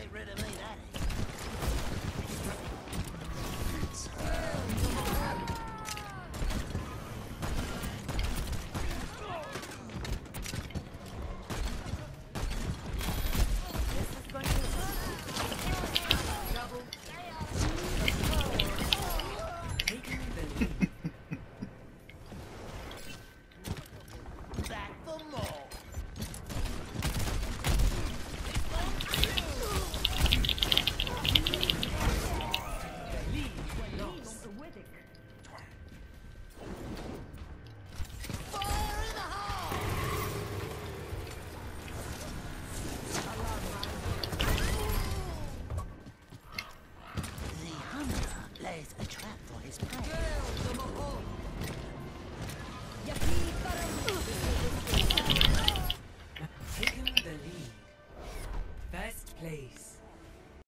Get rid of me. Lays a trap for his prey. The lead. First place.